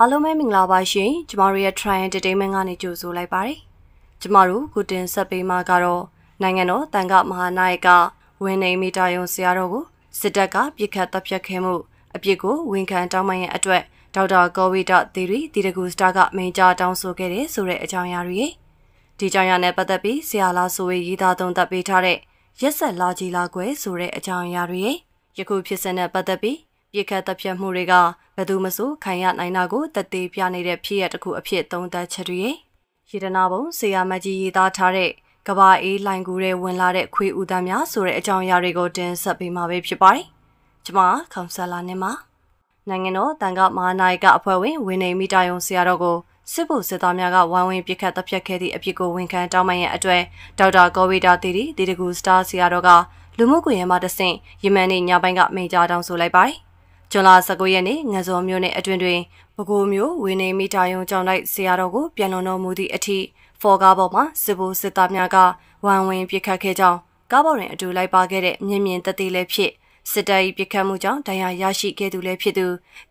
အားလုံးပဲမင်္ဂလာပါရှင်ကျမတို့ရဲ့ Try Entertainment ကနေကြိုဆိုလိုက်ပါတယ်ကျမတို့ကုတင်ဆက်ပေးမှာကတော့နိုင်ငံတော်တန်ခမဟာနာယကဝင်းနေမီတာယုံဆရာတော်ကိုစစ်တပ်ကပြစ်ခတ်တပ်ဖြတ်ခဲ့မှုအပြစ်ကိုဝန်ခံတောင်းပန်ရဲ့အတွက်ဒေါက်တာကောဝိတသီရီတီတကူစတာကမိန်ကြားတောင်းဆိုခဲ့တဲ့ဆိုတဲ့အကြောင်းအရာတွေဒီကြောင့်ရနဲ့ပတ်သက်ပြီးဆရာလာဆိုဝေရေးသားသုံးသပ်ပေးထားတဲ့ရက်ဆက်လာကြီးလာကွယ်ဆိုတဲ့အကြောင်းအရာတွေယခုဖြစ်စဉ်နဲ့ပတ်သက်ပြီးပြစ်ခတ်တပ်ဖြတ်မှုတွေက ဘယ်သူမှဆိုခံရနိုင်တာကိုတသေးပြနေတဲ့ဖြစ်ရတစ်ခုအဖြစ်သုံးသပ်ချက်တွေရေတနာပုံဆရာမကြီးရေးသားထားတဲ့ကဘာအေးလိုင်ကူတဲ့ဝင်လာတဲ့ခွေဦးသားများဆိုတဲ့အကြောင်းအရာတွေကိုတင်ဆက်ပေးမှာပဲဖြစ်ပါတယ်။ကျွန်မခေါင်ဆလာနေမှာနိုင်ငံတော်တန်ခမဟာနာယကအဖွဲ့ဝင်ဝင်းနေမိတာယုံဆရာတော်ကိုစစ်ဖို့စစ်သားများကဝိုင်းဝန်းပစ်ခတ်တပ်ဖြတ်ခဲ့သည့်အဖြစ်ကိုဝန်ခံတောင်းပန်ရအတွေ့ဒေါက်တာကောဝီတာတီတီတီတကူစတာဆရာတော်ကလူမှုကွန်ရက်မှာတဆင့်ယမန်နေ့ညပိုင်းကမိန့်ကြားတောင်းဆိုလိုက်ပါတယ်။ ဇွန်လ19ရက်နေ့ငဇော်မြို့နယ်အတွင်တွင်ပဲခူးမြို့ဝင်းနေမိတာယုံကျောင်းလိုက်ဆရာတော်ကိုပြန်လွန်တော်မူသည့်အထိဖော်ကားပေါ်မှာစစ်ဖို့စစ်သားများကဝိုင်းဝန်းပစ်ခတ်ခဲ့ကြောင်းကားပေါ်တွင်အတူလိုက်ပါခဲ့တဲ့မြင့်မြင့်တသေးလည်းဖြစ်စစ်တပ်၏ပစ်ခတ်မှုကြောင့်တရားရရှိခဲ့သူလည်းဖြစ်သူ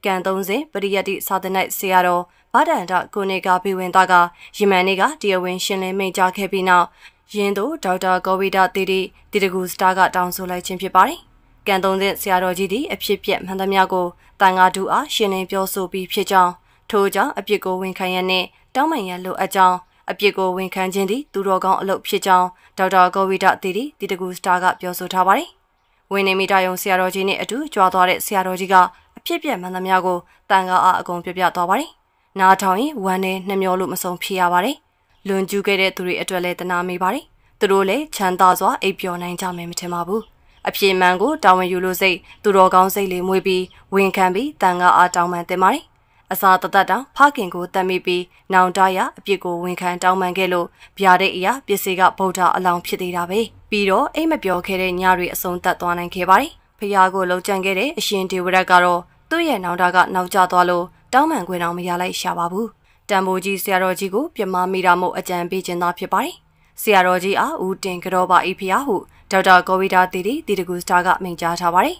ကံသုံးစဉ်ပရိယတ်တိစာသနိုက်ဆရာတော်ဗဒန္တကိုနေကဘီဝင်သားကယမန်နေ့ကတရားဝင်ရှင်းလင်းမိန့်ကြားခဲ့ပြီးနောက်ယင်းတို့ဒေါက်တာကောဝိဒတီတီတီတကူစတာကတောင်းဆိုလိုက်ခြင်းဖြစ်ပါတယ်။ ကံသုံးစဉ်ဆရာတော်ကြီးသည်အဖြစ်ပြက်မှန်သမျှကိုတန်ဃာတူအားရှင်းလင်းပြောဆိုပြီးဖြစ်ကြောင်းထို့ကြောင့်အပြစ်ကိုဝန်ခံရနှင့်တောင်းပန်ရန်လိုအပ်ကြောင်းအပြစ်ကိုဝန်ခံခြင်းသည်သူတော်ကောင်းအလုပ်ဖြစ်ကြောင်းဒေါက်တာကောဝိဒတီတီတီတကူစတာကပြောဆိုထားပါတယ်။ဝင်းနေမီတာယုံဆရာတော်ကြီးနဲ့အတူကြွားသွားတဲ့ဆရာတော်ကြီးကအဖြစ်ပြက်မှန်သမျှကိုတန်ခါအားအကုန်ပြပြသွားပါတယ်။နားထောင်ရင်ဝမ်းနဲ့နှမျောလို့မဆုံးဖြစ်ရပါတယ်။လွန်ကျူးခဲ့တဲ့သူတွေအတွက်လည်းတနာမိပါတယ်။သူတို့လည်းချမ်းသာစွာအိပ်ပျော်နိုင်ကြမယ်မထင်ပါဘူး။ အပြေမှန်ကိုတာဝန်ယူလို့စိတ်သူတော်ကောင်းစိတ်လေးမွေးပြီးဝန်ခံပြီးတန်ခါအားတောင်းပန်တင်ပါတယ်အစာတသက်တောင်ဖခင်ကိုတတ်မိပြီးနောင်တရအပြစ်ကိုဝန်ခံတောင်းပန်ခဲ့လို့ဗျာဒိတ်အရာပစ္စည်းကဗုဒ္ဓအလောင်းဖြစ်သေးတာပဲပြီးတော့အိမ်မပြောခဲ့တဲ့ညတွေအဆုံးသတ်သွားနိုင်ခဲ့ပါတယ်ဖះကိုလှုပ်ကြံခဲ့တဲ့အရှင်ဒေဝရတ်ကတော့သူ့ရဲ့နောင်တကနောက်ကျသွားလို့တောင်းပန်ခွင့်တော့မရလိုက်ရှာပါဘူးတန်ဖိုးကြီးဆရာတော်ကြီးကိုပြမမိတာမို့အကြံပေးခြင်းသားဖြစ်ပါတယ်ဆရာတော်ကြီးအားဦးတင်ကြောပါဤဖះဟု ဒေါက်တာကိုဝီတာတီတီတီတကူစတာကမိန့်ကြားထားပါတယ်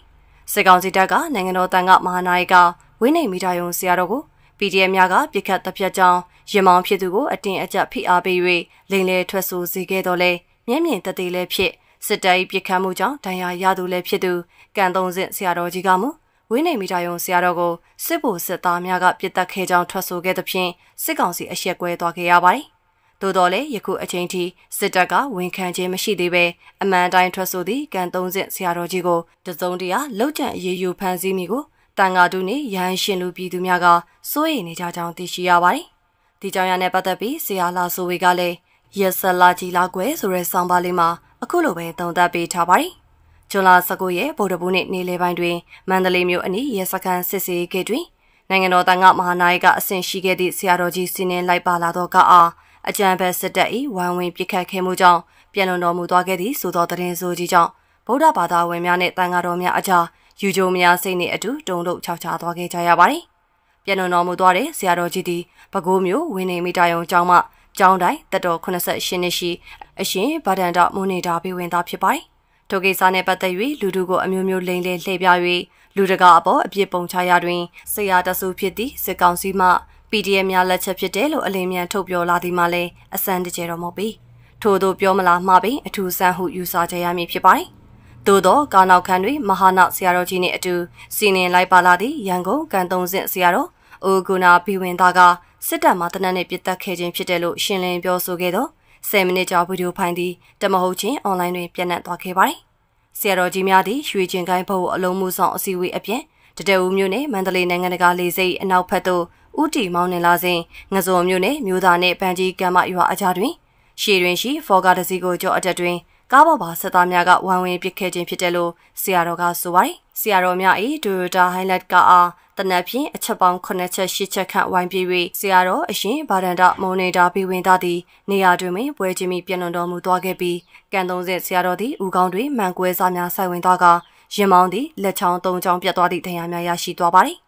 စစ်ကောင်စီတပ်ကနိုင်ငံတော်တန်ကမဟာနာယကဝင်းနေမိတာယုံဆရာတော်ကို PDF များကပြစ်ခတ်တပ်ဖြတ်ကြောင်းရင်မောင်ဖြစ်သူကိုအတင်းအကျပ်ဖိအားပေး၍လိန်လေထွက်ဆိုစေခဲ့တော်လဲမျက်မြင်တသေးလည်းဖြစ်စစ်တပ်၏ပြစ်ခတ်မှုကြောင့်ဒဏ်ရာရသူလည်းဖြစ်သူကံသုံးစစ်ဆရာတော်ကြီးကမူဝင်းနေမိတာယုံဆရာတော်ကိုစစ်ဗိုလ်စစ်သားများကပြစ်တက်ခဲ့ကြောင်းထွက်ဆိုခဲ့သဖြင့်စစ်ကောင်စီအရှက်ကွဲသွားခဲ့ရပါတယ်။ သို့တော်လည်းယခုအချိန်ထိစစ်တပ်ကဝန်ခံခြင်းမရှိသေးဘဲအမှန်တိုင်းထွက်ဆိုသည့်ကံသုံးစစ်ဆရာတော်ကြီးကိုတစုံတရာလောက်ကျန်အေးယူဖန်ဆီးမိကိုတန်ဃာတုနှင့်ရဟန်းရှင်လူပြည်သူများကစိုးရိမ်နေကြကြောင်းသိရှိရပါတယ်။ဒီကြောင့်ရနဲ့ပတ်သက်ပြီးဆရာလာဆိုဝေကလည်းရက်ဆက်လာကြီးလာကွယ်ဆိုတဲ့ဆောင်းပါးလေးမှာအခုလိုပဲသုံးသပ်ပေးထားပါတယ်။ဇွန်လ19ရက်ဗုဒ္ဓဘုနေ့နေ့လယ်ပိုင်းတွင်မန္တလေးမြို့အနီးရဲစခန်းစစ်ဆေးဂိတ်တွင်နိုင်ငံတော်တန်ခမဟာနာယကအဆင့်ရှိခဲ့သည့်ဆရာတော်ကြီးစီနင်းလိုက်ပါလာသောကအား အကြံဖက်စစ်တပ်၏ဝိုင်းဝန်းပစ်ခတ်ခဲ့မှုကြောင့်ပြန်လွန်တော်မူသွားခဲ့သည့်ဆိုသောတရင်ဆိုကြီးကြောင့်ဗုဒ္ဓဘာသာဝင်များနှင့်တန်ဃာတော်များအကြားယူကြိုများစိတ်နဲ့အတူတုံ့တုံခြောက်ခြားသွားခဲ့ကြရပါတယ်။ပြန်တော်မူသွားတဲ့ဆရာတော်ကြီးသည်ပဲခူးမြို့ဝင်းနေမိတာယုံကျောင်းမှကျောင်းတိုင်းတက်တော်88နှစ်ရှိအရှင်ဗဒန္တမုန်နေတာဘီဝင်သားဖြစ်ပါတယ်။ထိုကိစ္စနဲ့ပတ်သက်၍လူတို့ကိုအမျိုးမျိုးလိမ်လည်လှည့်ပြ၍လူတကာအပေါ်အပြစ်ပုံချရာတွင်ဆရာတဆူဖြစ်သည့်စစ်ကောင်စီမှ PDF များလက်ချက်ဖြစ်တယ်လို့အလင်းမြန်ထုတ်ပြောလာသည်မှလည်းအစမ်းတကြဲတော်မဟုတ်ပေ။ထို့သောပြောမလားမှာပင်အထူးဆန်းဟုယူဆကြရမည်ဖြစ်ပါတယ်။သို့သောကာနောက်ခန်းတွင်မဟာနာဆရာတော်ကြီးနှင့်အတူစီနင်လိုက်ပါလာသည့်ရန်ကုန်ကန်တုံးစင်ဆရာတော်အိုဂူနာဘီဝင်သားကစစ်တပ်မှတနက်နေ့ပြစ်တက်ခဲ့ခြင်းဖြစ်တယ်လို့ရှင်းလင်းပြောဆိုခဲ့သော10မိနစ်ကြာဗီဒီယိုဖိုင်သည်တမဟုတ်ချင်းအွန်လိုင်းတွင်ပြန့်နှံ့သွားခဲ့ပါတယ်။ဆရာတော်ကြီးများသည်ရွှေကျင်ကိုင်းဘုတ်အလုံးမှုဆောင်အစည်းအဝေးအပြင်တတဲဦးမြို့နယ်မန္တလေးနိုင်ငံတကာလေဆိပ်အနောက်ဘက်သို့ ဥတီမောင်းနှင်လာစဉ်ငဇုံမြို့နယ်မြို့သားနှင့်ပန်းကြီးကမ်းမရွာအကြားတွင်ရှေတွင်ရှိဖော်ကားတစီကိုကြောအတက်တွင်ကားပေါ်ပါစစ်သားများကဝိုင်းဝန်းပစ်ခဲ့ခြင်းဖြစ်တယ်လို့ဆရာတော်ကဆိုပါတယ်။ဆရာတော်များ၏ဒူရိုတာ highlight ကအားတနက်ဖြန်အချက်ပေါင်း9ချက်10ချက်ခန့်ဝိုင်းပြည့်၍ဆရာတော်အရှင်ဗာဒန္တမုံနေတာဘီဝင်သားသည်နေရာတွင်ပင်ပွဲချင်းမီပြန်လွန်တော်မူသွားခဲ့ပြီးကံသုံးဆက်ဆရာတော်သည်ဦးခေါင်းတွင်မှန်ကွဲစားများဆိုင်ဝင်သွားကရင်မောင်းသည်လက်ချောင်းသုံးချောင်းပြတ်သွားသည့်ဒဏ်ရာများရရှိသွားပါတယ်။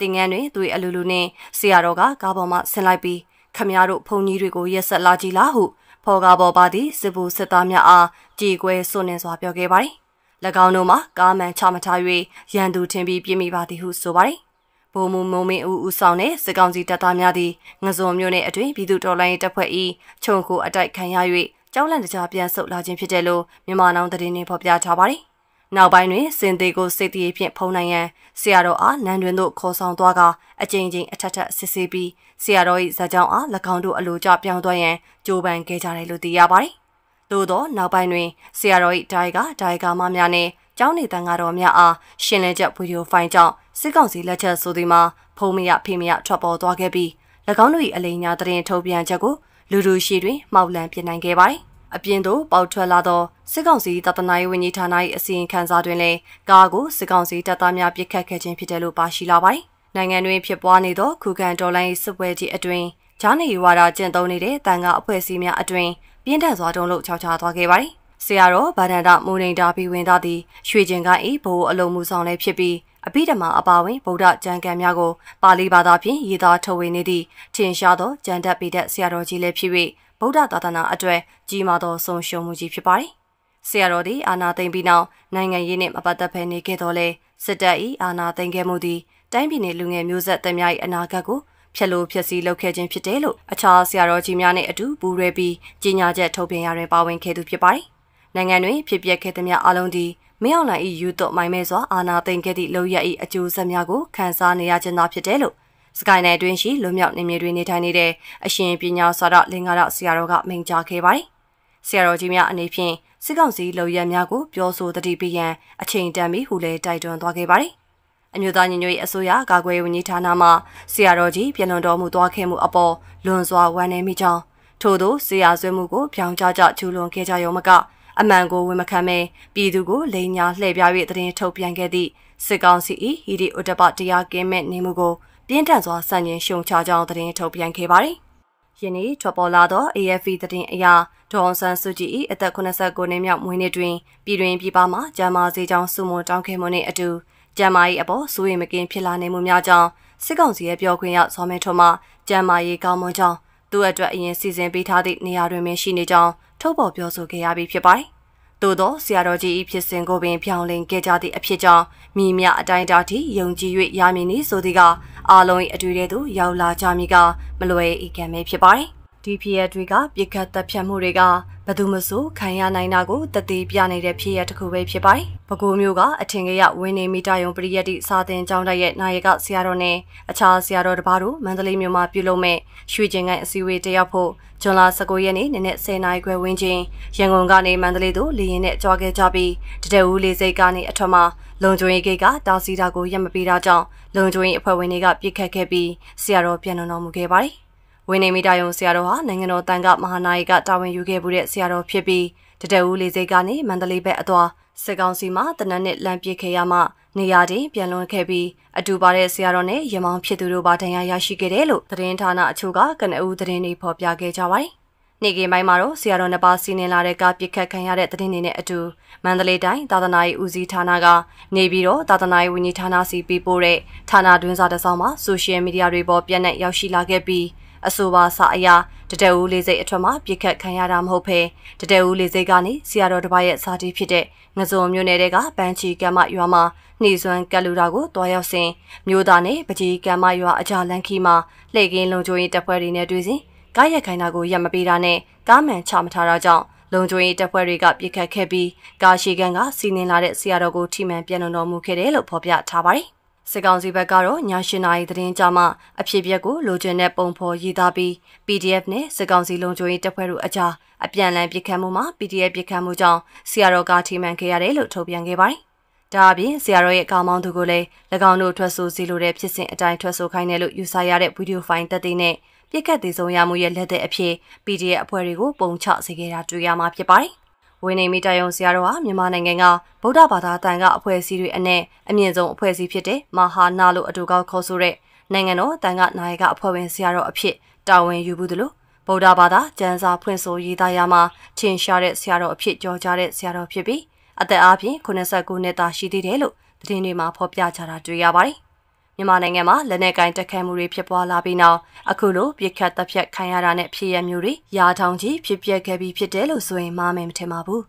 တင်ငန်းတွင်သူ၏အလူလူနှင့်ဆရာတော်ကကားပေါ်မှဆင်းလိုက်ပြီးခမည်းတော်ဖုန်ကြီးတွေကိုရက်ဆက်လာကြည်လားဟုဖော်ကားပေါ်ပါသည့်စစ်ဘူးစစ်သားများအားကြည်ကွဲစွန့်နေစွာပြောခဲ့ပါတယ်။၎င်းတို့မှာကားမှန်ချမထား၍ရန်သူထင်ပြီးပြစ်မိပါသည်ဟုဆိုပါတယ်။ဗဗိုလ်မှူးမုံမင်းဦးဦးဆောင်တဲ့စစ်ကောင်စီတပ်သားများသည်ငဇွန်မြို့နယ်အတွင်းပြည်သူတော်လှန်ရေးတပ်ဖွဲ့၏ခြုံခိုအတိုက်ခံရ၍ကြောက်လန့်တကြားပြန်ဆုတ်လာခြင်းဖြစ်တယ်လို့မြန်မာနောင်သတင်းတွေဖော်ပြထားပါတယ်။ နောက်ပိုင်းတွင်စင်သေးကိုစိတ်တည်ဖြင့်ဖုံးနိုင်ရန်ဆရာတော်အားနန်းတွင်သို့ခေါ်ဆောင်သွားကအကြိမ်ကြိမ်အထက်ထက်စစ်ဆေးပြီးဆရာတော်၏ဇာကြောင့်အား၎င်းတို့အလိုကျပြောင်းသွားရန်ကြိုးပမ်းခဲ့ကြတယ်လို့သိရပါတယ်။သို့သောနောက်ပိုင်းတွင်ဆရာတော်၏ဒိုင်ကဒိုင်ကာမများနှင့်ကျောင်းနေတန်ကတော့များအားရှင်းလင်းချက်ဗီဒီယိုဖိုင်ကြောင့်စစ်ကောင်စီလက်ချက်ဆိုသည်မှာဖုံးမရဖေးမရထွက်ပေါ်သွားခဲ့ပြီး၎င်းတို့၏အလိညာသတင်းထုတ်ပြန်ချက်ကိုလူလူရှိတွင်မှောက်လန့်ပြနိုင်ခဲ့ပါတယ်။ အပြင်သို့ပေါက်ထွက်လာသောစစ်ကောင်စီတပ်သားရေးဝန်ကြီးဌာန၏အစီရင်ခံစာတွင်လည်းကားကိုစစ်ကောင်စီတပ်သားများပစ်ခတ်ခဲ့ခြင်းဖြစ်တယ်လို့ပါရှိလာပါတယ်။နိုင်ငံတွင်ဖြစ်ပွားနေသောခုခံတော်လှန်ရေးစစ်ပွဲကြီးအတွင်းဂျာနေဝါဒကျင့်သုံးနေတဲ့တန်ခါအဖွဲ့အစည်းများအတွင်းပြင်းထန်စွာတုံ့လို့ခြောက်ခြားသွားခဲ့ပါတယ်။ဆရာတော်ဗန္ဒန္တမူနေတာပြီးဝင်သားသည်ရွှေကျင်ကိုင်း၏ဘိုးအလုံးမှုဆောင်လည်းဖြစ်ပြီးအဘိဓမ္မာအပါဝင်ဗုဒ္ဓကျမ်းဂန်များကိုပါဠိဘာသာဖြင့်ရေးသားထုတ်ဝေနေသည့်ထင်ရှားသောကျမ်းတက်ပေတဲ့ဆရာတော်ကြီးလည်းဖြစ်၍ ဗုဒ္ဓသာသနာအတွက်ကြီးမားသောဆုံးရှုံးမှုကြီးဖြစ်ပါတယ်။ဆရာတော်သည်အာနာသိမ့်ပြီးနောက်နိုင်ငံရေးနှင့်မပတ်သက်ဘဲနေခဲ့တော်လဲစစ်တပ်၏အာနာသိမ့်ခဲ့မှုသည်တိုင်းပြည်နှင့်လူငယ်မျိုးဆက်သည်များ၏အနာဂတ်ကိုဖျက်လို့ဖျက်ဆီးလုပ်ခဲ့ခြင်းဖြစ်တယ်လို့အခြားဆရာတော်ကြီးများနဲ့အတူပူးရဲပြီးကြီးညာချက်ထုတ်ပြန်ရတွင်ပါဝင်ခဲ့သူဖြစ်ပါတယ်။နိုင်ငံတွင်ဖြစ်ပျက်ခဲ့သမျှအလုံးသည်မင်းအောင်လှိုင်၏ယူသွမိုင်းမဲစွာအာနာသိမ့်ခဲ့သည့်လောက်ရ၏အကျိုးဆက်များကိုခံစားနေရခြင်းသာဖြစ်တယ်လို့ စကိုင်းနယ်တွင်ရှိလွမြောက်နေမြေတွင်နေထိုင်နေတဲ့အရှင်ပညာစွာရလင်္ကာရဆရာတော်ကမိန့်ကြားခဲ့ပါတယ်။ဆရာတော်ကြီးများအနေဖြင့်စစ်ကောင်စီလုံရများကိုပြောဆိုတတိပရန်အချိန်တန်ပြီးဟူလဲတိုက်တွန်းသွားခဲ့ပါတယ်။အမျိုးသားညီညွတ်ရေးအစိုးရကာကွယ်ရေးဝန်ကြီးဌာနမှဆရာတော်ကြီးပြည်လွန်တော်မူသွားခဲ့မှုအပေါ်လွန်စွာဝမ်းနည်းမိကြောင်းထို့သောဆရာဆွေးမှုကိုပြောင်းကြကြကျူးလွန်ခဲ့ကြရုံမကအမှန်ကိုဝန်မခံမဲပြည်သူကိုလိန်ညာလှည့်ပြ၍သတင်းထုတ်ပြန်ခဲ့သည့်စစ်ကောင်စီ၏ဟီဒီဥတပတရားကင်းမဲ့နေမှုကို ပြင်းထန်စွာဆန့်ကျင်ရှုံချကြောင်းသတင်းထုတ်ပြန်ခဲ့ပါတယ်။ယနေ့ထွက်ပေါ်လာသော AFP သတင်းအရဒေါ်ဆန်စုကြည်၏အသက်89နှစ်မြောက်မွေးနေ့တွင်ပြည်တွင်ပြည်ပမှဂျမားစီကြောင်းစုမွန်တောင်းခဲ့မှုနှင့်အတူဂျမား၏အပေါ်စိုးရိမ်မကင်းဖြစ်လာနေမှုများကြောင့်စစ်ကောင်စီရဲ့ပြောခွင့်ရစောမင်းထွန်းမှဂျမားရေးကောင်းမွန်ကြောင်းသူ့အတွက်အရင်စီစဉ်ပေးထားသည့်နေရာတွင်ရှိနေကြောင်းထုတ်ပေါ်ပြောဆိုခဲ့ရပြီးဖြစ်ပါတယ်။ သို့သောဆရာတော်ကြီး၏ဖြစ်စဉ်ကိုပင်ပြောင်းလဲခဲ့ကြသည့်အဖြစ်ကြောင့်မိမြအတိုင်းတာထိယုံကြည်၍ရမည်နည်းဆိုသည်ကအားလုံး၏အတွေ့အကြုံရောက်လာကြမည်ကမလွယ်ဤကံပဲဖြစ်ပါတယ်။ ဒီဖြစ်ရတွေကပြစ်ခတ်တပ်ဖြတ်မှုတွေကဘသူမဆိုခံရနိုင်တာကိုတသေးပြနေတဲ့ဖြစ်ရတစ်ခုပဲဖြစ်ပါတယ်။ပဲခူးမျိုးကအထင်ကြီးရဝင်းနေမိတယုံပရိယတ်တိစာသင်ကျောင်းတိုက်ရဲ့နာယကဆရာတော်နဲ့အခြားဆရာတော်တပါးတို့မန္တလေးမြို့မှာပြုလုပ်မဲ့ရွှေကျင်ကိုင်းအစည်းအဝေးတက်ရောက်ဖို့ဇွန်လ19ရက်နေ့နနက်10:00နာရီခွဲဝန်းကျင်ရန်ကုန်ကနေမန္တလေးသို့လေယာဉ်နဲ့ကြွားခဲ့ကြပြီးတတဲဦးလေးစိတ်ကနေအထက်မှာလုံခြုံရေးဂိတ်ကတာစီတာကိုရက်မပေးတာကြောင့်လုံခြုံရေးအဖွဲ့ဝင်တွေကပြစ်ခတ်ခဲ့ပြီးဆရာတော်ပြန်တော်မူခဲ့ပါတယ်။ ဝင်းနေမိတာယုံဆရာတော်ဟာနိုင်ငံတော်တန်ခမဟာနာယကတာဝန်ယူခဲ့မှုတဲ့ဆရာတော်ဖြစ်ပြီးတတဲဦးလေးစိတ်ကနေမန္တလေးဘက်အသွားစစ်ကောင်စီမှတနက်နေ့လမ်းပြစ်ခဲ့ရမှနေရာတင်ပြန်လွန်ခဲ့ပြီးအတူပါတဲ့ဆရာတော်နဲ့ရမောင်ဖြစ်သူတို့ပါတရားရရှိခဲ့တယ်လို့သတင်းဌာနအချို့ကကနအူးသတင်းတွေဖော်ပြခဲ့ကြပါတယ်။နေ့ကင်းပိုင်းမှာတော့ဆရာတော်နှစ်ပါးစီးနင်းလာတဲ့ကားပစ်ခတ်ခံရတဲ့သတင်းတွေနဲ့အတူမန္တလေးတိုင်းသာသနာရေးဦးစီးဌာနကနေပြီးတော့သာသနာရေးဝန်ကြီးဌာနစီပေးပို့တဲ့ဌာနတွင်းစာတစ်စောင်မှာဆိုရှယ်မီဒီယာတွေပေါ်ပြန့်နှံ့ရောက်ရှိလာခဲ့ပြီး အဆိုပါစာအရာတတဲဦးလေးစိတ်အထွတ်မှာပြစ်ခတ်ခံရတာမဟုတ်ဘဲတတဲဦးလေးစိတ်ကနေဆရာတော်တစ်ပါးရဲ့စာတီးဖြစ်တဲ့ငစုံမျိုးနယ်ကပန်းချီကမ္မရွာမှာနှီးစွမ်းကက်လူတာကိုတွားရောက်စဉ်မြို့သားနဲ့ပကြီးကမ္မရွာအကြလန်ခီမှာလှည့်ကင်းလုံချိုးရေးတပ်ဖွဲ့တွေနဲ့တွေ့စဉ်ကားရက်ခိုင်းတာကိုရက်မပေးတာနဲ့ကားမှန်ချမထားတာကြောင့်လုံခြုံရေးတပ်ဖွဲ့တွေကပြစ်ခတ်ခဲ့ပြီးကားရှိကန်ကစီနင်းလာတဲ့ဆရာတော်ကိုထိမှန်ပြန်တော်မူခဲ့တယ်လို့ဖော်ပြထားပါတယ်။ စစ်ကောင်စီဘက်ကတော့ည၈နာရီသတင်းကြမှာအဖြစ်အပျက်ကိုလိုချင်တဲ့ပုံဖော်ရေးသားပြီး PDF နဲ့စစ်ကောင်စီလုံခြုံရေးတပ်ဖွဲ့တို့အကြားအပြန်အလှန်ပြစ်ခတ်မှုမှာ PDF ပြစ်ခတ်မှုကြောင့်ဆရာတော်ကထိမှန်ခဲ့ရတယ်လို့ထုတ်ပြန်ခဲ့ပါတယ်။ဒါအပြင်ဆရာတော်ရဲ့ကောင်းမောင်းသူကိုလည်း၎င်းတို့ထွက်ဆိုစီလိုတဲ့ဖြစ်စဉ်အတိုင်းထွက်ဆိုခိုင်းတယ်လို့ယူဆရတဲ့ဗီဒီယိုဖိုင်တက်တဲ့နဲ့ပြစ်ခတ်သေးဆုံးရမှုရဲ့လက်တဲ့အဖြစ် PDF အဖွဲ့တွေကိုပုံချစေခဲ့တာတွေ့ရမှာဖြစ်ပါတယ်။ ဝင်းနေမီတယုံဆရာတော်ဟာမြန်မာနိုင်ငံကဗုဒ္ဓဘာသာတန်ခါအဖွဲ့အစည်းတွေအနက်အမြင့်ဆုံးအဖွဲ့အစည်းဖြစ်တဲ့မဟာနာလို့အတူကောက်ခေါ်ဆိုတဲ့နိုင်ငံတော်တန်ခါနာယကအဖွဲ့ဝင်ဆရာတော်အဖြစ်တာဝန်ယူဘူးသလိုဗုဒ္ဓဘာသာကျမ်းစာဖွင့်ဆိုရေးသားရမှာထင်ရှားတဲ့ဆရာတော်အဖြစ်ကြော်ကြားတဲ့ဆရာတော်ဖြစ်ပြီးအသက်အားဖြင့်89နှစ်သားရှိသေးတယ်လို့သတင်းတွေမှာဖော်ပြကြတာတွေ့ရပါတယ် မြန်မာနိုင်ငံမှာလက်နက်ကင်တက်ခတ်မှုတွေဖြစ်ပွားလာပြီးနောက်အခုလိုပြစ်ခတ်တပ်ဖြတ်ခံရတာနဲ့ဖြစ်ရမျိုးတွေရာထောင်ကြီးဖြစ်ပျက်ခဲ့ပြီးဖြစ်တယ်လို့ဆိုရင်မှားမယ်မထင်ပါဘူး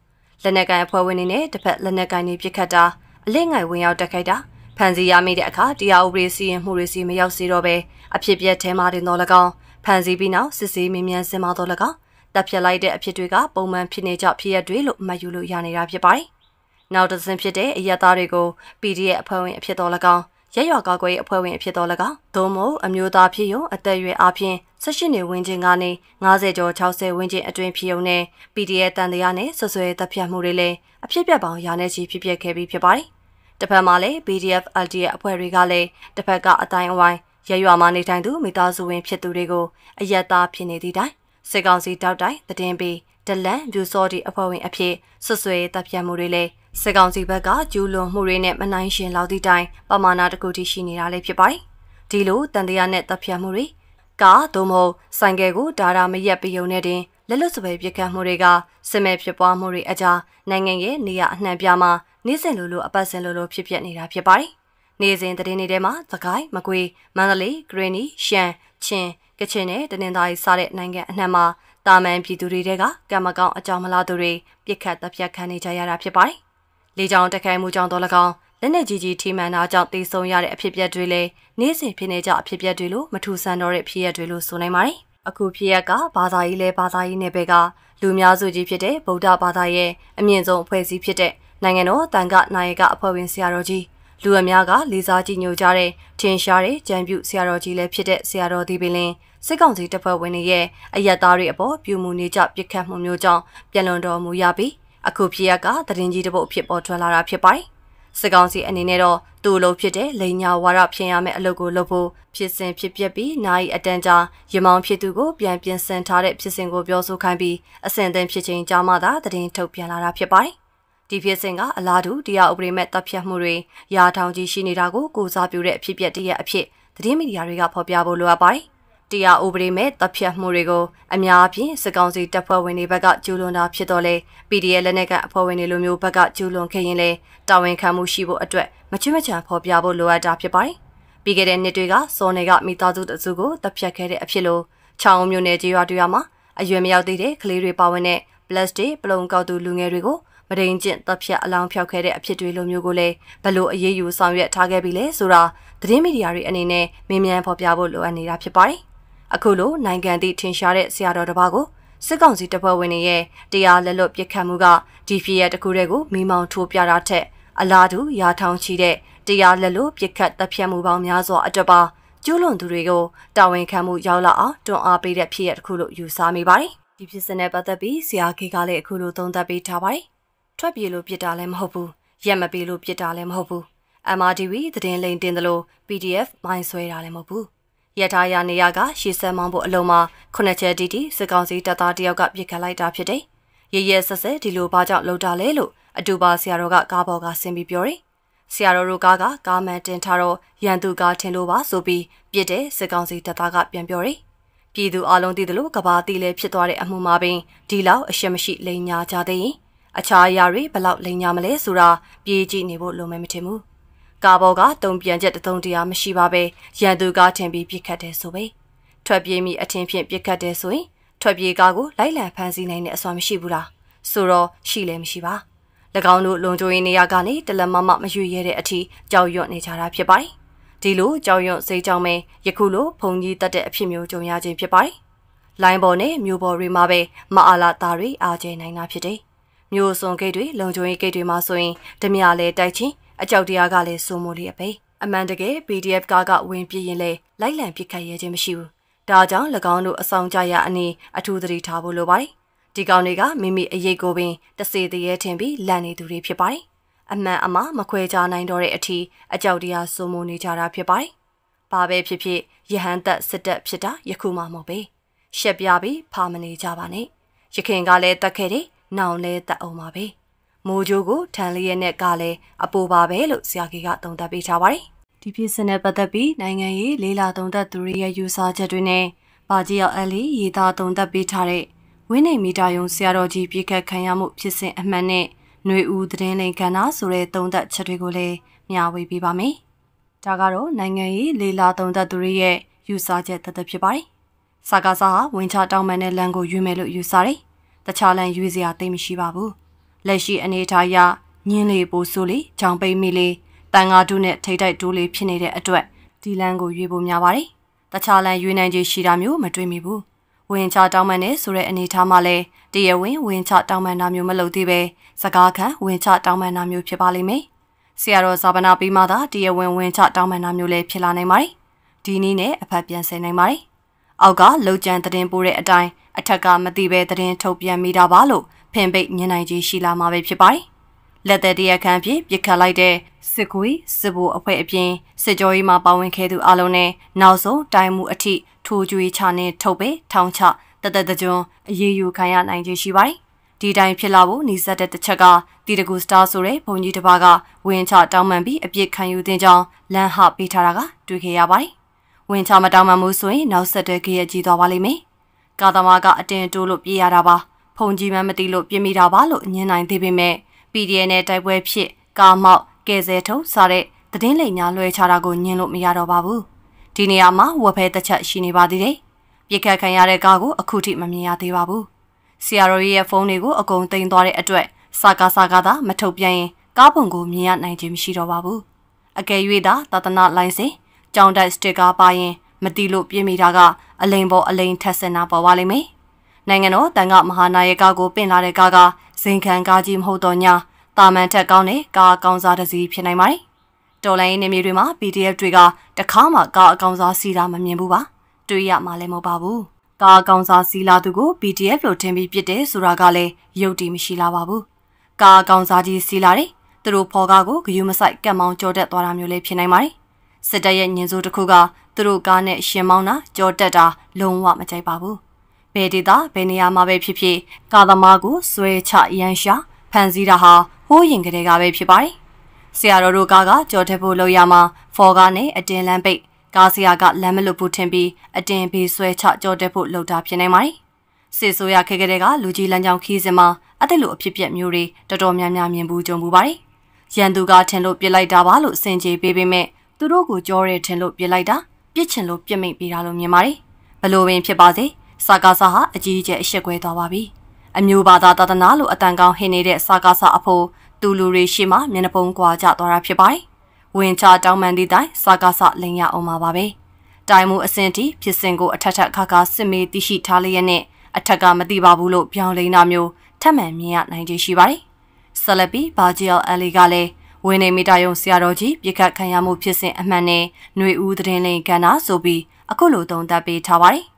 လက်နက်ကင်အဖွဲ့ဝင်တွေနဲ့တစ်ဖက်လက်နက်ကင်တွေပြစ်ခတ်တာအလစ်ငိုင်ဝင်ရောက်တက်ခိုက်တာဖန်စီရမိတဲ့အခါတရားဥပဒေစီရင်မှုတွေစီမရောက်စေတော့ပဲအဖြစ်ပြက်ထဲမှာတင်တော့၎င်းဖန်စီပြီးနောက်စစ်ဆေးမြင်မြန်စင်မတော့၎င်းတပ်ဖြတ်လိုက်တဲ့အဖြစ်တွေကပုံမှန်ဖြစ်နေကြဖြစ်ရတွေလို့မှတ်ယူလို့ရနေတာဖြစ်ပါတယ်။နောက်တစ်ဆင့်ဖြစ်တဲ့အရက်သားတွေကို PDF အဖွဲ့ဝင်အဖြစ်တော်၎င်း ရက်ရွာကောက်ွယ်အဖွဲ့ဝင်အဖြစ်တော်၎င်းသို့မဟုတ်အမျိုးသားဖြစ်ရုံအသက်အရွယ်အပြင်18နှစ်ဝန်းကျင်ကနေ90ကျော်60ဝန်းကျင်အတွင်းဖြစ်ရုံနဲ့ PDF တန်တရားနဲ့ဆွဆွဲတပ်ဖြတ်မှုတွေလည်းအဖြစ်ပြက်ပေါင်းရာနဲ့ချီဖြစ်ပျက်ခဲ့ပြီးဖြစ်ပါတယ်။တစ်ဖက်မှာလည်း PDF LDF အဖွဲ့တွေကလည်းတစ်ဖက်ကအတိုင်းအဝိုင်းရရွာမှာနေထိုင်သူမိသားစုဝင်ဖြစ်သူတွေကိုအယက်သားဖြစ်နေသည့်တိုင်စစ်ကောင်စီတောက်တိုင်တည်င်းပြီးဒလန်ဗျူစောတီအဖွဲ့ဝင်အဖြစ်ဆွဆွဲတပ်ဖြတ်မှုတွေလည်း စစ်ကောင်စီဘက်ကကျူးလွန်မှုတွေနဲ့မနိုင်ရှင်လောက်သည့်တိုင်ပမာဏတကူတည်ရှိနေတာလည်းဖြစ်ပါတယ်။ဒီလိုတန်တရားနဲ့တပ်ဖြတ်မှုတွေကားသို့မဟုတ်ဆိုင်ကယ်ကိုဒါရာမရက်ပြုံနဲ့တင်လက်လွတ်စပယ်ပြစ်ခတ်မှုတွေကစစ်မဲ့ဖြစ်ပွားမှုတွေအကြားနိုင်ငံရဲ့နေရအနှံ့ပြားမှာနေ့စဉ်လိုလိုအပတ်စဉ်လိုလိုဖြစ်ပျက်နေတာဖြစ်ပါတယ်။နေ့စဉ်သတင်းတွေထဲမှာသခိုင်းမကွေးမန္တလေးဂရင်းနီရှမ်းချင်းကချင်နဲ့တနင်္သာရီစတဲ့နိုင်ငံအနှံ့မှာတာမန်ပြည်သူတွေကကံမကောင်းအကြောင်းမလားသူတွေပြစ်ခတ်တပ်ဖြတ်ခံနေကြရတာဖြစ်ပါတယ်။ လေကြောင်းတက်ခိုင်းမှုကြောင့်တော့၎င်းလက်နက်ကြီးကြီးထိမှန်တာကြောင့်တေဆုံးရတဲ့အဖြစ်အပျက်တွေလည်းနေ့စဉ်ဖြစ်နေကြအဖြစ်အပျက်တွေလို့မထူဆန်းတော့တဲ့ဖြစ်ရပ်တွေလို့ဆိုနိုင်ပါတယ်။အခုဖြစ်ရပ်ကဘာသာရေးလဲဘာသာရေးနယ်ပယ်ကလူများစုကြီးဖြစ်တဲ့ဗုဒ္ဓဘာသာရဲ့အမြင့်ဆုံးအဖွဲ့အစည်းဖြစ်တဲ့နိုင်ငံတော်တန်ခနိုင်ကအဖွဲ့ဝင်ဆရာတော်ကြီးလူအများကလေးစားကြည်ညိုကြတဲ့ထင်ရှားတဲ့ကြံပြုဆရာတော်ကြီးလည်းဖြစ်တဲ့ဆရာတော်ဒီပင်လင်းစစ်ကောင်စီတပ်ဖွဲ့ဝင်တွေရဲ့အယက်သားတွေအပေါ်ပြူမှုနေကြပြစ်ခတ်မှုမျိုးကြောင့်ပြန်လွန်တော်မူရပြီး အခုဖြစ်ရကသတင်းကြီးတစ်ပုဒ်ဖြစ်ပေါ်ထွက်လာတာဖြစ်ပါတယ်စစ်ကောင်စီအနေနဲ့တော့သူ့လိုဖြစ်တဲ့လိန်ညာဝါဒဖြစ်ရမယ့်အလုပ်ကိုလုပ်ဖို့ဖြစ်စဉ်ဖြစ်ပျက်ပြီးနိုင်အတန်းကြာရမောင်ဖြစ်သူကိုပြန်ပြင်ဆင်ထားတဲ့ဖြစ်စဉ်ကိုပြောဆိုခိုင်းပြီးအဆင့်သင့်ဖြစ်ချိန်ကြာမှသာသတင်းထုတ်ပြန်လာတာဖြစ်ပါတယ်။ဒီဖြစ်စဉ်ကအလားတူတရားဥပဒေမဲ့တပ်ဖြတ်မှုတွေရာထောင်ကြီးရှိနေတာကိုကိုစားပြုတဲ့အဖြစ်အပျက်တရက်အဖြစ်သတင်းမီဒီယာတွေကဖော်ပြဖို့လိုအပ်ပါတယ်။ တရားဥပဒေမဲ့တပ်ဖြတ်မှုတွေကိုအများအပြားစစ်ကောင်စီတပ်ဖွဲ့ဝင်တွေဘက်ကကျူးလွန်တာဖြစ်တော့လေ PDF လက်နက်ကအဖွဲ့ဝင်တွေလိုမျိုးဘက်ကကျူးလွန်ခဲ့ရင်လေတာဝန်ခံမှုရှိဖို့အတွက်မချွတ်မချံဖော်ပြဖို့လိုအပ်တာဖြစ်ပါတယ်။ပြီးခဲ့တဲ့နှစ်တွေကစောနေကမိသားစုတစုကိုတပ်ဖြတ်ခဲ့တဲ့အဖြစ်လို့ချောင်းမျိုးနယ်ကြေးရွာတွေမှာအရွယ်မရောက်သေးတဲ့ကလေးတွေပါဝင်တဲ့ plastic ပလုံကောက်သူလူငယ်တွေကိုမဒိန်ကျင့်တပ်ဖြတ်အလောင်းဖြောက်ခဲ့တဲ့အဖြစ်တွေလိုမျိုးကိုလည်းဘလို့အရေးယူဆောင်ရွက်ထားခဲ့ပြီလဲဆိုတာသတင်းမီဒီယာတွေအနေနဲ့မင်းမြန်ဖော်ပြဖို့လိုအပ်နေတာဖြစ်ပါတယ်။ အခုလိုနိုင်ငံသည့်ထင်ရှားတဲ့ဆရာတော်တစ်ပါးကိုစစ်ကောင်စီတပ်ဖွဲ့ဝင်တွေရဲ့တရားလက်လွတ်ပစ်ခတ်မှုကဒီဖြစ်ရတခုတည်းကိုမိမောင်းထိုးပြတာထက်အလားတူရာထောင်ချီတဲ့တရားလက်လွတ်ပစ်ခတ်တပ်ဖြတ်မှုပေါင်းများစွာအတွက်ပါကျူးလွန်သူတွေကိုတာဝန်ခံမှုရောက်လာအောင်တွန်းအားပေးတဲ့ဖြစ်ရတခုလို့ယူဆမိပါတယ်။ဒီဖြစ်စဉ်နဲ့ပတ်သက်ပြီးဆရာခေကလည်းအခုလိုသုံးသပ်ပေးထားပါတယ်။ထွက်ပြေးလို့ပြစ်တာလည်းမဟုတ်ဘူး။ရက်မပေးလို့ပြစ်တာလည်းမဟုတ်ဘူး။ MRTV သတင်းလိန်တင်တယ်လို့ PDF မိုင်းဆွဲတာလည်းမဟုတ်ဘူး။ ရထားရနေရကရှေ့ဆက်မောင်းဖို့အလုံးမှာခုနှစ်ချက်တီတီစစ်ကောင်စီတပ်သားတယောက်ကပြစ်ခတ်လိုက်တာဖြစ်တယ်။ရရဆက်ဆက်ဒီလိုဘာကြောင့်လှုပ်တာလဲလို့အတူပါဆရာတော်ကကားပေါ်ကဆင်းပြီးပြောတယ်။ဆရာတော်တို့ကားကကားမှန်တင်ထားတော့ရန်သူကားထင်လို့ပါဆိုပြီးပြစ်တဲ့စစ်ကောင်စီတပ်သားကပြန်ပြောတယ်။ပြည်သူအလုံးသိသလိုကဘာတီလဲဖြစ်သွားတဲ့အမှုမှာပင်ဒီလောက်အရှက်မရှိလိန်ညာကြသေးရင်အခြားအရာတွေဘလောက်လိန်ညာမလဲဆိုတာပြေးကြည့်နေဖို့လိုမယ်မထင်ဘူး။ ကားပေါ်ကတုံပြန်ချက်တုံတရားမရှိပါပဲရန်သူကားထင်ပြီးပြစ်ခတ်တယ်ဆိုပဲထွက်ပြေးမိအထင်ဖြင့်ပြစ်ခတ်တယ်ဆိုရင်ထွက်ပြေးကားကိုလိုက်လံဖမ်းဆီးနိုင်တဲ့အစွမ်းမရှိဘူးလားဆိုတော့ရှိလည်းမရှိပါ၎င်းတို့လုံခြုံရေးနေရာကနေတလက်မမမရွေရဲတဲ့အထိကြောက်ရွံ့နေကြတာဖြစ်ပါတယ်ဒီလိုကြောက်ရွံ့စိတ်ကြောင့်ပဲယခုလိုဖုန်ကြီးတက်တဲ့အဖြစ်မျိုးကြုံရခြင်းဖြစ်ပါတယ်လိုင်းပေါ်နဲ့မြို့ပေါ်တွေမှာပဲမအားလာသားတွေအားကျနိုင်တာဖြစ်တယ်မြို့စွန်ဂိတ်တွေလုံခြုံရေးဂိတ်တွေမှာဆိုရင်ဓမြလဲတိုက်ချင်း အကြောက်တရားကလည်းစိုးမိုးလျက်ပဲအမှန်တကယ် PDF ကားကဝင်ပြရင်လဲလိုက်လံပစ်ခတ်ရဲခြင်းမရှိဘူးဒါကြောင့်၎င်းတို့အဆောင်ကြရအနေအထူးသတိထားဖို့လိုပါတယ်ဒီကောင်တွေကမိမိအရေးကိုပင်တစေတရေထင်ပြီးလန့်နေသူတွေဖြစ်ပါတယ်အမှန်အမှားမခွဲခြားနိုင်တော့တဲ့အထိအကြောက်တရားစိုးမိုးနေကြတာဖြစ်ပါတယ်ဘာပဲဖြစ်ဖြစ်ယဟန်သက်စစ်တပ်ဖြစ်တာယခုမှမဟုတ်ပဲရှက်ပြပြီးဖာမနေကြပါနဲ့ရခင်ကလည်းတက်ခဲ့တယ်နောင်လည်းတက်အောင်ပါပဲ မိုးကြိုးကိုထန်လျက်နဲ့ကလည်းအပိုပါပဲလို့ဆရာကြီးကသုံးသပ်ပေးထားပါတယ်။ဒီဖြစ်စဉ်နဲ့ပတ်သက်ပြီးနိုင်ငံရေးလေးလာသုံးသပ်သူတွေရဲ့ယူဆချက်တွေနဲ့ပါကြီးအောင်အလီရေးသားသုံးသပ်ပေးထားတဲ့ဝင်းနေမီတာယုံဆရာတော်ကြီးပြည့်ခတ်ခံရမှုဖြစ်စဉ်အမှန်နဲ့ຫນွေဦးသတင်းလိန်ကဏ္ဍဆိုတဲ့သုံးသပ်ချက်တွေကိုလည်းမျှဝေပေးပါမယ်။ဒါကတော့နိုင်ငံရေးလေးလာသုံးသပ်သူတွေရဲ့ယူဆချက်တသက်ဖြစ်ပါတယ်။စာကားစာဟာဝင်ချတောင်းပန်တဲ့လမ်းကိုယူမယ်လို့ယူဆတယ်။တခြားလမ်းယူစရာသိမရှိပါဘူး။ လက်ရှိအနေအထားအရညင်းလေပိုဆိုလေကြောင်ပိတ်မိလေတန်ငါဒုနဲ့ထိတ်တိုက်တိုးလေးဖြစ်နေတဲ့အတွက်ဒီလန်းကိုရွေးဖို့များပါတယ်။တခြားလန်းရွေးနိုင်ခြေရှိတာမျိုးမတွေ့မိဘူး။ဝင်ချတောင်းပန်နေဆိုတဲ့အနေထားမှလည်းတရဝင်းဝင်ချတောင်းပန်တာမျိုးမလုပ်သေးပဲစကားခံဝင်ချတောင်းပန်တာမျိုးဖြစ်ပါလိမ့်မယ်။ဆရာတော်ဇာပနာပြီးမှသာတရဝင်းဝင်ချတောင်းပန်တာမျိုးလည်းဖြစ်လာနိုင်ပါတယ်။ဒီနည်းနဲ့အဖက်ပြန်ဆင်နိုင်ပါတယ်။အောက်ကလှုပ်ကြံသတင်းပိုးတဲ့အတိုင်းအထက်ကမသိပဲသတင်းထုတ်ပြန်မိတာပါလို့ ဖင်ပိတ်ညင်နိုင်ကြီးရှိလာမှာပဲဖြစ်ပါတယ်။လက်သက်တရခန့်ဖြင့်ပြစ်ခတ်လိုက်တဲ့စစ်ကွေးစစ်ဘိုလ်အဖွဲ့အပြင်စစ်ကြောရေးမှာပါဝင်ခဲ့သူအလုံးနဲ့နောက်ဆုံးတိုင်မှုအထိထိုးကြွေးချနဲ့ထုတ်ပဲထောင်ချတသက်တကြွအရေးယူခံရနိုင်ခြင်းရှိပါတယ်။ဒီတိုင်းဖြစ်လာဖို့နှီးစက်တဲ့တစ်ချက်ကတီတကူစတာဆိုတဲ့ဘုံကြီးတစ်ပါးကဝင်ချတောင်းပန်ပြီးအပြစ်ခံယူတင်ကြောင်းလမ်းဟပေးထားတာကတွေ့ခဲ့ရပါတယ်။ဝင်ချမတောင်းပန်မှုဆိုရင်နောက်ဆက်တွဲကြရကြီးသွားပါလိမ့်မယ်။ကာသမားကအတင်းတိုးလို့ပြေးရတာပါ။ ဖုန်ကြီးမှမသိလို့ပြင်းမိတာပါလို့ညင်နိုင်သေးပေမဲ့ PDN နဲ့တိုက်ပွဲဖြစ်ကာမောက်ကဲဆဲထုံစတဲ့သတင်းလိမ်ညာလွှဲချတာကိုညင်လို့မရတော့ပါဘူးဒီနေရာမှာဝက်ဖဲတစ်ချက်ရှိနေပါသေးတယ်ပြစ်ခတ်ခံရတဲ့ကားကိုအခုထိမမြင်ရသေးပါဘူးဆရာတော်ရဲ့ဖုန်းတွေကိုအကုန်သိမ်းသွားတဲ့အတွက်စာကာစာကာသာမထုတ်ပြန်ရင်ကားပုံကိုမြင်ရနိုင်ခြင်းမရှိတော့ပါဘူးအကယ်၍သာသာသနာလိုင်းစဉ်ကြောင်တိုက်စတစ်ကာပါရင်မတီးလို့ပြင်းမိတာကအလိန်ပေါ်အလိန်ထက်စင်တာပေါ်ပါလိမ့်မယ် နိုင်ငံတော်တန်ခမဟာနာယကကိုပင့်လာတဲ့ကားကဇင်ခံကားကြီးမဟုတ်တော့ညာတာမန်ထက်ကောင်းတဲ့ကားအကောင်စားတစ်စီးဖြစ်နိုင်ပါတယ်။တော်လိုင်းနေမြေတွေမှာ PDF တွေကတခါမှကားအကောင်စားစီးတာမမြင်ဘူးပါ။တွေးရမှလည်းမဟုတ်ပါဘူး။ကားအကောင်စားစီးလာသူကို PDF လို့ထင်ပြီးပြစ်တယ်ဆိုတာကလည်းရုပ်တည်မရှိလာပါဘူး။ကားအကောင်စားကြီးစီးလာတယ်။သူတို့ဖော်ကားကိုဂယုမဆိုင်ကတ်မောင်းကြောတက်သွားတာမျိုးလည်းဖြစ်နိုင်ပါတယ်။စစ်တပ်ရဲ့ညင်စိုးတစ်ခုကသူတို့ကားနဲ့ရှင်မောင်းတာကြောတက်တာလုံးဝမကြိုက်ပါဘူး။ ဘယ်ဒေတာဘယ်နေရာမှာပဲဖြစ်ဖြစ်ကာသမားကိုဆွဲချရန်ရှာဖန်ဆီးတာဟာဟိုးရင်ကလေးကပဲဖြစ်ပါတယ်။ဆရာတော်တို့ကားကကြော်ထက်ဖို့လောက်ရမှာဖော်ကားနဲ့အတင်လမ်းပိတ်ကားဆရာကလမ်းမလွတ်ဘူးထင်ပြီးအတင်ဘေးဆွဲချကြော်တက်ဖို့လှုပ်တာဖြစ်နေပါတယ်။စစ်ဆိုရခဲခဲတဲ့ကလူကြီးလမ်းကြောင်းခီးစင်မှာအသက်လိုအဖြစ်ပြက်မျိုးတွေတော်တော်များများမြင်ဘူးကြုံဘူးပါတယ်။ရန်သူကထင်လို့ပြစ်လိုက်တာပါလို့စင်ကြေပေးပေမဲ့သူတို့ကိုကြောရဲထင်လို့ပြစ်လိုက်တာပြစ်ချင်လို့ပြစ်မိတ်ပေးတာလို့မြင်ပါတယ်။ဘလို့ပင်ဖြစ်ပါစေ စာကာစာဟာအကြီးအကျယ်အရှက်ကွဲသွားပါပြီ။အမျိုးဘာသာသာသနာလို့အတန်ကောင်းဟင်းနေတဲ့စာကာစာအဖို့သူလူတွေရှိမှမျက်နှာပုံကွာကြသွားတာဖြစ်ပါတယ်။ဝင်ချတောင်းပန်သည့်တိုင်စာကားစလိန်ရအောင်ပါပါပဲ။တိုင်မှုအဆင့်တီဖြစ်စဉ်ကိုအထက်ထက်ခါခါစစ်မေးသိရှိထားလျက်နဲ့အထက်ကမသိပါဘူးလို့ပြောင်းလိန်တာမျိုးထပ်မံမြင်ရနိုင်ခြင်းရှိပါတယ်။ဆလပီဘာဂျီအယ်အလီကလည်းဝင်းနေမီတာယုံဆရာတော်ကြီးပြစ်ခတ်ခံရမှုဖြစ်စဉ်အမှန်နဲ့ຫນွေဦးသတင်းလိန်ကဏ္ဍဆိုပြီးအခုလိုသုံးသပ်ပေးထားပါတယ်။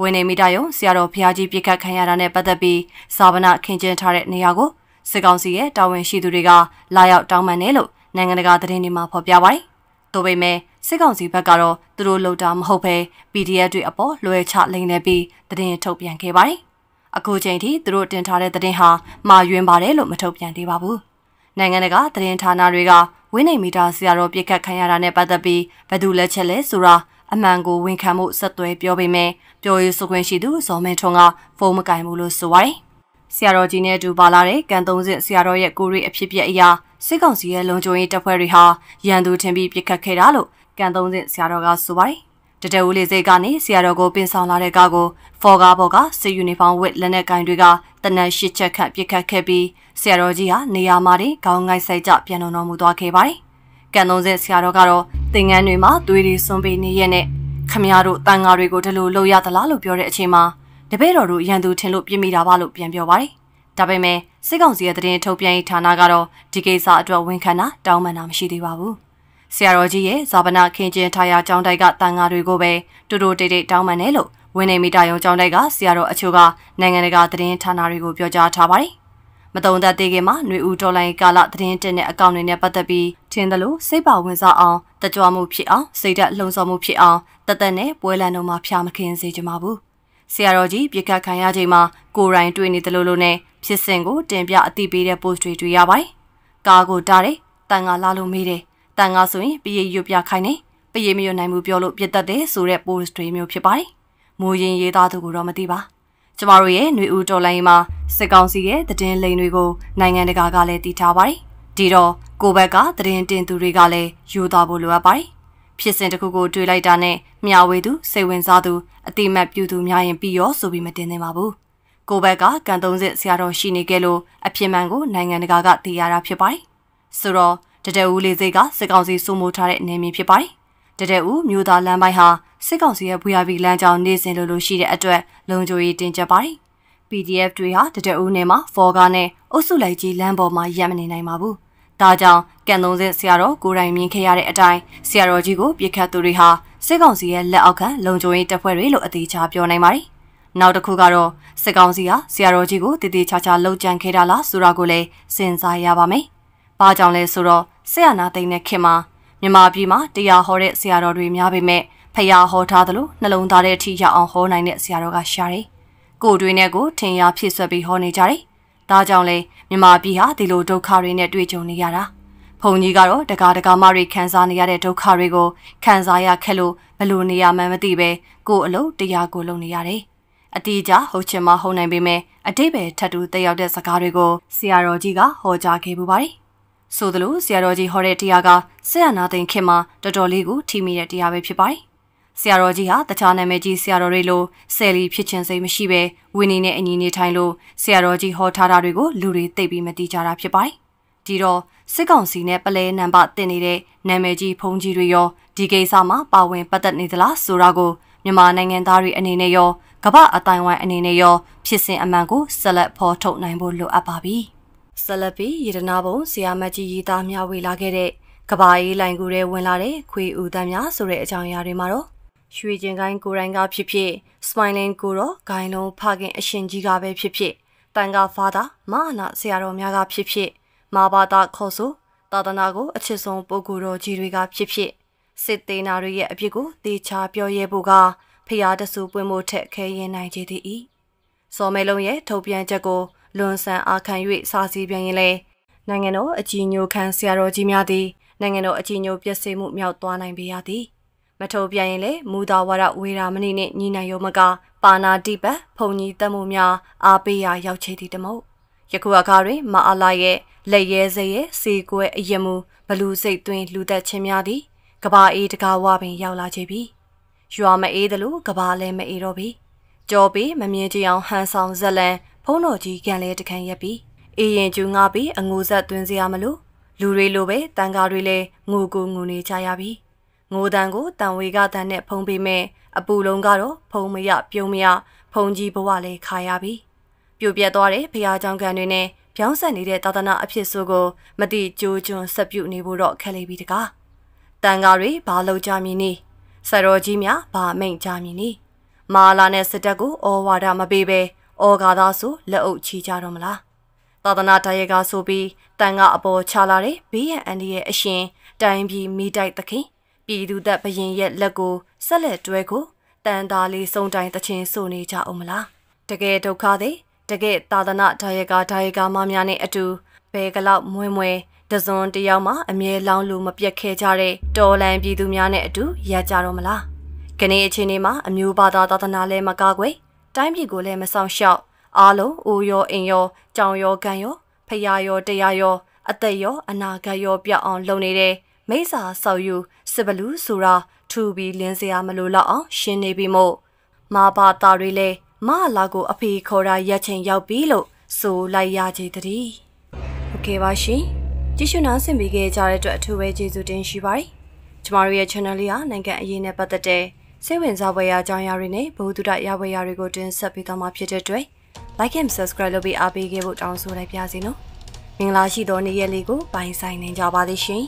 ဝင်းနေမီတာယုံဆရာတော်ဖျားကြီးပြစ်ခတ်ခံရတာနဲ့ပတ်သက်ပြီးစာဗနာခင်းကျင်းထားတဲ့နေရာကိုစစ်ကောင်စီရဲ့တာဝန်ရှိသူတွေကလာရောက်တောင်းပန်တယ်လို့နိုင်ငံတကာသတင်းတွေမှာဖော်ပြပါတယ်။သို့ပေမဲ့စစ်ကောင်စီဘက်ကတော့သူတို့လှုပ်တာမဟုတ်ဘဲ PDF တွေအပေါ်လွှဲချလိမ့်နေပြီးသတင်းထုတ်ပြန်ခဲ့ပါတယ်။အခုချိန်ထိသူတို့တင်ထားတဲ့သတင်းဟာမှာယွင်းပါတယ်လို့မထုတ်ပြန်သေးပါဘူး။နိုင်ငံတကာသတင်းဌာနတွေကဝင်းနေမီတာဆရာတော်ပြစ်ခတ်ခံရတာနဲ့ပတ်သက်ပြီးဘယ်သူလက်ချက်လဲဆိုတာ အမှန်ကိုဝန်ခံမှုဆက်သွဲပြောပေမဲ့ပြောရေးဆိုခွင့်ရှိသူဇော်မင်းထွန်းကဖုန်းမကင်ဘူးလို့ဆိုပါတယ်။ဆရာတော်ကြီးနဲ့အတူပါလာတဲ့ကန်သုံးစစ်ဆရာတော်ရဲ့ကိုရီအဖြစ်ပြက်အရာစစ်ကောင်စီရဲ့လုံခြုံရေးတပ်ဖွဲ့တွေဟာရန်သူထင်ပြီးပြစ်ခတ်ခဲ့တာလို့ကန်သုံးစစ်ဆရာတော်ကဆိုပါတယ်။တတဦးလေးစိတ်ကနေဆရာတော်ကိုပင်ဆောင်လာတဲ့ကားကိုဖော်ကားဘော်ကစစ်ယူနီဖောင်းဝတ်လက်နက်ကင်တွေကတနက်ရှစ်ချက်ခန့်ပြစ်ခတ်ခဲ့ပြီးဆရာတော်ကြီးဟာနေရာမှာတင်ခေါင်းငိုက်ဆိုင်ကြပြန်တော်မူသွားခဲ့ပါတယ်။ကန်သုံးစစ်ဆရာတော်ကတော့ သင်ငန်းတွေမှာသွေးတွေစွန့်ပေးနေရက်နဲ့ခမရတို့တန်ဃာတွေကိုဒီလိုလုပ်ရသလားလို့ပြောတဲ့အချိန်မှာတပည့်တော်တို့ရန်သူထင်လို့ပြစ်မိတာပါလို့ပြန်ပြောပါတယ်။ဒါပေမဲ့စစ်ကောင်စီရဲ့သတင်းထုတ်ပြန်ရေးဌာနကတော့ဒီကိစ္စအတွက်ဝန်ခံတာတောင်းပန်တာမရှိသေးပါဘူး။ဆရာတော်ကြီးရဲ့ဇာပနာခင်ကျင်းထားရာကျောင်းတိုက်ကတန်ဃာတွေကိုပဲတူတူတိတ်တိတ်တောင်းပန်တယ်လို့ဝင်းနေမီတာယုံကျောင်းတိုက်ကဆရာတော်အချို့ကနိုင်ငံတကာသတင်းဌာနတွေကိုပြောကြားထားပါတယ်။ မတုံသက်သေးခင်မှာຫນွေဦးတော်လိုင်းကာလသတင်းတင်တဲ့အကောင့်တွေနဲ့ပတ်သက်ပြီးထင်တယ်လို့စိတ်ပါဝင်စားအောင်တကြွမှုဖြစ်အောင်စိတ်ဓာတ်လှုံ့ဆော်မှုဖြစ်အောင်တသက်နဲ့ပွဲလန်တို့မှာဖျားမခင်စေချင်ပါဘူးဆရာတော်ကြီးပြစ်ခတ်ခံရချိန်မှာကိုရိုင်းတွေ့နေတယ်လို့လို့နဲ့ဖြစ်စဉ်ကိုတင်ပြအသိပေးတဲ့ post တွေတွေ့ရပါတယ်။ကားကိုတားတယ်။တန်ငါလာလို့မေးတယ်။တန်ငါဆိုရင်ပြေးရွပြခိုင်းတယ်။ပြေးမရနိုင်ဘူးပြောလို့ပြတ်တတ်တယ်ဆိုတဲ့ post တွေမျိုးဖြစ်ပါတယ်။မိုးရင်ရေးသားသူကိုတော့မသိပါ။ ကျမတို့ရဲ့ຫນွေဦးတော်လိုင်းမှာစစ်ကောင်စီရဲ့သတင်းလိမ်တွေကိုနိုင်ငံတကာကလည်းတည်ထားပါတယ်။ဒီတော့ကိုဘက်ကသတင်းတင်သူတွေကလည်းယူသားဖို့လိုအပ်ပါတယ်။ဖြစ်စဉ်တစ်ခုကိုတွေးလိုက်တာနဲ့မျှဝေသူစိတ်ဝင်စားသူအတိမတ်ပြုသူများရင်ပြီးရောဆိုပြီးမတင်သင့်ပါဘူး။ကိုဘက်ကကန်သုံးစစ်ဆရာတော်ရှိနေခဲ့လို့အဖြစ်မှန်ကိုနိုင်ငံတကာကသိရတာဖြစ်ပါတယ်။ဆိုတော့တတတဲဦးလေးစိတ်ကစစ်ကောင်စီစိုးမိုးထားတဲ့နေမြေဖြစ်ပါတယ်တတဲဦးမြို့သားလမ်းပိုင်းဟာ စစ်ကောင်စီရဲ့ VRV လမ်းကြောင်းနေစဉ်လိုလိုရှိတဲ့အတွက်လုံခြုံရေးတင်ကြပ်ပါတယ် PDF တွေဟာတတဲဦးနယ်မှာဖော်ကားနဲ့အုပ်စုလိုက်ကြီးလမ်းပေါ်မှာရပ်မနေနိုင်ပါဘူးဒါကြောင့်ကန်သုံးစစ်ဆရာတော်ကိုယ်တိုင်မြင်ခဲ့ရတဲ့အတိုင်းဆရာတော်ကြီးကိုပြစ်ခတ်သူတွေဟာစစ်ကောင်စီရဲ့လက်အောက်ခံလုံခြုံရေးတပ်ဖွဲ့တွေလို့အသေးချာပြောနိုင်ပါတယ်။နောက်တစ်ခုကတော့စစ်ကောင်စီဟာဆရာတော်ကြီးကိုတည်တည်ချာချာလှုပ်ကြံခဲ့တာလားဆိုတာကိုလည်းစဉ်းစားရပါမယ်။ဘာကြောင့်လဲဆိုတော့ဆရာနာသိန်းနဲ့ခင်မှာမြန်မာပြည်မှာတရားဟောတဲ့ဆရာတော်တွေများပေမဲ့ ဖယားဟောထားသလိုနှလုံးသားတဲ့အထိရောက်အောင်ဟောနိုင်တဲ့ဆရာတော်ကရှာတယ်။ကိုယ်တွေနဲ့ကိုထင်ရဖြစ်ဆွဲပြီးဟောနေကြတယ်။ဒါကြောင့်လေမြန်မာပြည်ဟာဒီလိုဒုက္ခတွေနဲ့တွေ့ကြုံနေရတာ။ဘုံကြီးကတော့တကားတကားမတွေခံစားနေရတဲ့ဒုက္ခတွေကိုခံစားရခက်လို့ဘလို့နေရမှန်းမသိပဲကိုယ်အလုပ်တရားကိုလုပ်နေရတယ်။အတီးကြဟုတ်ချင်မဟုတ်နိုင်ပေမဲ့အတိတ်ပဲထပ်တူတက်ရောက်တဲ့စကားတွေကိုဆရာတော်ကြီးကဟောကြားခဲ့ပူပါတယ်။ဆိုသလိုဆရာတော်ကြီးဟောတဲ့တရားကဆရာနာသိန်ခင်မှာတော်တော်လေးကိုထိမိတဲ့တရားပဲဖြစ်ပါတယ်။ ဆရာတော်ကြီးဟာတခြားနာမည်ကြီးဆရာတော်တွေလိုဆယ်လီဖြစ်ခြင်းစိတ်မရှိပဲဝင်းနေနဲ့အညီနေထိုင်လို့ဆရာတော်ကြီးဟောထားတာတွေကိုလူတွေသိပြီးမသိကြတာဖြစ်ပါတယ်။ဒီတော့စစ်ကောင်စီနဲ့ပလဲနံပါတ်တင်နေတဲ့နာမည်ကြီးဖုန်ကြီးတွေရောဒီကိစ္စမှာပါဝင်ပတ်သက်နေသလားဆိုတာကိုမြန်မာနိုင်ငံသားတွေအနေနဲ့ရောကမ္ဘာအတိုင်းဝိုင်းအနေနဲ့ရောဖြစ်စဉ်အမှန်ကိုဆက်လက်ဖော်ထုတ်နိုင်ဖို့လိုအပ်ပါပြီ။ဆက်လက်ပြီးရတနာဘုံဆီယာမတ်ကြီးရေးသားမျှဝေလာခဲ့တဲ့ကဘာအေးလိုင်ကူထဲဝင်လာတဲ့ခွေဦးတန်းများဆိုတဲ့အကြောင်းအရာတွေမှာတော့ ရွှေကျင်ကိုင်းကိုရိုင်းကဖြစ်ဖြစ် smiling ကိုတော့ဂိုင်းလုံးဖခင်အရှင်ကြီးကပဲဖြစ်ဖြစ်တန်ကဖာသာမဟာနာဆရာတော်များကဖြစ်ဖြစ်မာဘာသာခေါ်ဆိုသာသနာကိုအချစ်ဆုံးပုဂ္ဂိုလ်တော်ကြီးတွေကဖြစ်ဖြစ်စစ်သေးနာတွေရဲ့အဖြစ်ကိုတေချာပြောရဲဖို့ကဖျားတဆူပွင့်မှုထက်ခဲရင်နိုင်ကြသည်၏စော်မဲလုံးရဲ့ထုတ်ပြန်ချက်ကိုလွန်ဆန်အားခံ၍စာစီပြန်ရင်လဲနိုင်ငံတော်အကြီးညိုခံဆရာတော်ကြီးများသည်နိုင်ငံတော်အကြီးညိုပြည့်စုံမှုမြောက်သွားနိုင်ပေရသည် မထုတ်ပြန်ရင်လေမူသာဝရဝေရာမဏိနှင့်ညီနိုင်ရောမကပါနာတိပတ်ဖုန်ကြီးတက်မှုများအားပေးရာရောက်ချေသည်တမို့ယခုအခါတွင်မအားလာရဲ့လက်ရဲစရဲ့စေကွဲအယမှုဘလူစိတ်သွင်းလူသက်ချင်းများသည်ကဘာအေးတကားဝပင်ရောက်လာချေပြီရွာမအေးသလိုကဘာလည်းမအေးတော့ပြီကြောပြီးမမြင်ကြအောင်ဟန်ဆောင်ဇလန်ဖုံးတော်ကြီးကန်လဲတခန့်ရက်ပြီအေးရင်ကျူငါပြီးအငိုဆက်သွင်းစရာမလိုလူတွေလိုပဲတန်ကားတွေလည်းငိုကိုငိုနေကြရပြီ ငိုတန်ကိုတန်ဝေကတန်နဲ့ဖုံးပေးမယ်အပူလုံးကတော့ဖုံးမရပြုံးမရဖုံးကြီးဘဝလည်းခါရပြီပြိုပြက်သွားတဲ့ဖရာကြောင့်ကန်တွေနဲ့ပြောင်းဆက်နေတဲ့သာသနာအဖြစ်ဆိုကိုမတိကြိုးကျွန်းဆက်ပြုတ်နေဖို့တော့ခက်လေပြီတကားတန်ကားတွေဘာလောက်ကြမည်နည်းဆရောကြီးများဘာမိန်ကြမည်နည်းမာလာနဲ့စစ်တပ်ကိုဩဝါဒမပေးဘဲဩဃာသာဆိုလက်အုပ်ချီကြတော့မလားသာသနာတရားကဆိုပြီးတန်ကအပေါ်ချလာတဲ့ဘေးရန်အန္တရာယ်အရှင်တိုင်းပြည်မိတိုက်သခင် ပြည်သူသက်ဘရင်ရဲ့လက်ကိုဆက်လက်တွဲကိုတန်သားလေးစုံတိုင်းတချင်းဆိုနေကြအောင်မလားတကယ်ဒုက္ခသည်တကယ်သာသနာဒါယကဒါယကမများနဲ့အတူဘဲကလောက်မွဲမွဲတစွန်တယောက်မှအမြဲလောင်းလူမပြတ်ခဲ့ကြတဲ့တော်လန်ပြည်သူများနဲ့အတူရကြတော့မလားခနေ့အချိန်လေးမှာအမျိုးဘာသာသာသနာလည်းမကားကွယ်တိုင်းပြည်ကိုလည်းမဆောင်ရှောက်အားလုံးအိုရောအိမ်ရောကြောင်ရောကန်ရောဖရာရောတရားရောအသက်ရောအနာဂတ်ရောပြောက်အောင်လုပ်နေတဲ့ မိစ္ဆာဆောက်ယူစစ်ဘလူးဆိုတာထူပြီးလင်းစရာမလိုတော့အောင်ရှင်းနေပြီမို့မာဘာတာတွေလည်းမလာကိုအဖေခေါ်တာရက်ချိန်ရောက်ပြီလို့ဆိုလိုက်ရကြတည်းโอเคပါရှင်ကြည့်ရှုနားဆင်ပေးခဲ့ကြတဲ့အတွက်အထူးပဲကျေးဇူးတင်ရှိပါတယ်ကျမတို့ရဲ့ channel လေးဟာနိုင်ငံအရေးနဲ့ပတ်သက်တဲ့စိတ်ဝင်စားဖွယ်ရာအကြောင်းအရာတွေနဲ့ဘဝတုဒရဖွယ်ရာတွေကိုတင်ဆက်ပေးသွားမှာဖြစ်တဲ့အတွက် like and subscribe လုပ်ပြီးအားပေးခဲ့ဖို့တောင်းဆိုလိုက်ပါစီနော်မင်္ဂလာရှိသောနေ့ရက်လေးကိုပိုင်ဆိုင်နေကြပါသေးရှင်